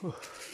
Whew.